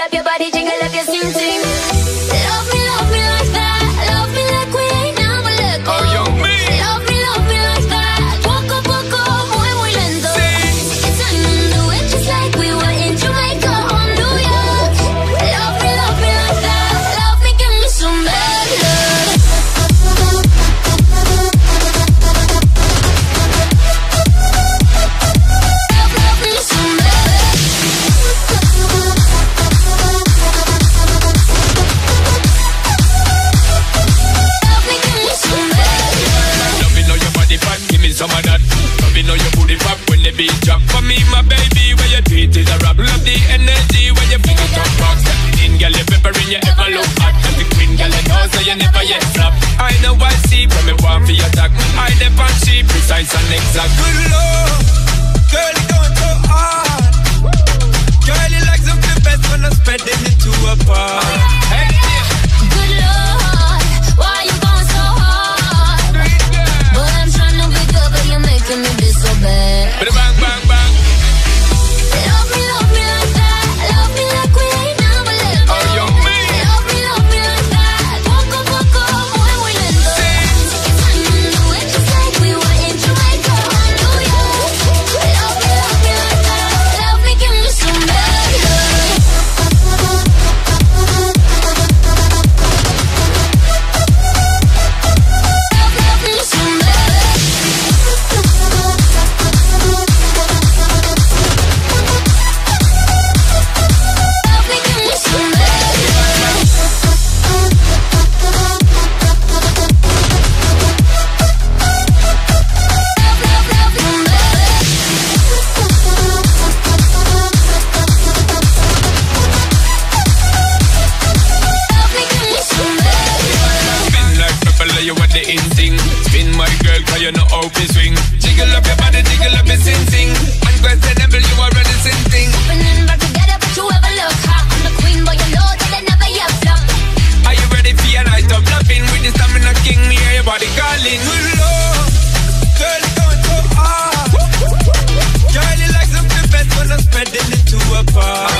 up your body, jingle up your sing sing. Love me know your booty pop when the beat drop. For me, my baby, where you treat is a rap. Love the energy when you bring it up rock. In, girl, you peppering, you ever look hot. And the queen, girl, you know, so you never yet flop. I know I see when me want for your attack. I dep on she precise and exact. Good lord, my girl, cause you're not open swing. Jiggle up your body, jiggle up your sing and Unquestionable, you are ready, sin thing. Opening back together, but you ever look hot. I'm the queen, but you know that I never yet flop. Are you ready for your night of loving? With the stamina king, me hear your body calling. Girl, it's going so hard. Girl, you like something best when I'm spreading it to a bar.